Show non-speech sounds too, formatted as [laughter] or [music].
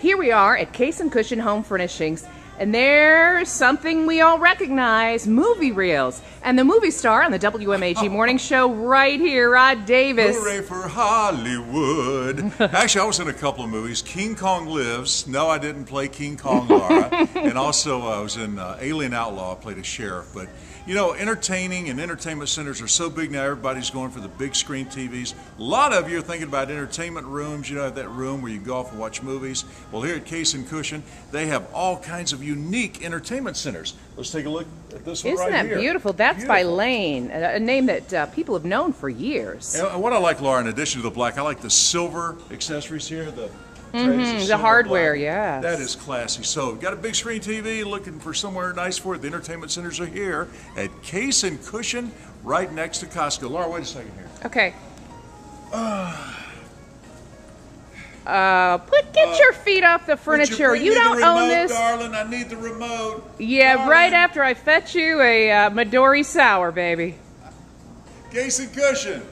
Here we are at Case and Cushion Home Furnishings, and there's something we all recognize movie reels. And the movie star on the WMAG [laughs] Morning Show right here, Rod Davis. Hooray for Hollywood. [laughs] Actually, I was in a couple of movies. King Kong Lives. No, I didn't play King Kong Lora. [laughs] and also, uh, I was in uh, Alien Outlaw. I played a sheriff. But, you know, entertaining and entertainment centers are so big now, everybody's going for the big screen TVs. A lot of you are thinking about entertainment rooms. You know, that room where you go off and watch movies. Well, here at Case and Cushion, they have all kinds of unique entertainment centers. Let's take a look at this one Isn't right that here. beautiful? That's by Lane, a, name that uh, people have known for years. And what I like, Lora, in addition to the black, I like the silver accessories here. The Mm-hmm, the hardware, yes. That is classy. So, got a big screen TV, looking for somewhere nice for it. The entertainment centers are here at Case and Cushion, right next to Costco. Lora, wait a second here. Okay. Uh, put get your feet off the furniture. bring You, don't remote, own this. darling. I need the remote. Yeah, Darling. right after I fetch you a uh, Midori sour, baby. Case and Cushion.